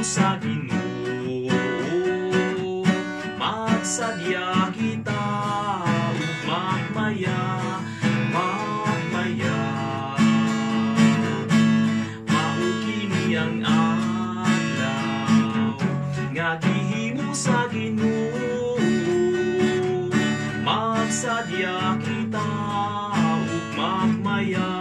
sa Ginoo. Magsadya kita ug magmaya, magmaya. Mao kini ang adlaw nga gihimo sa Ginoo. Magsadya kita ug magmaya,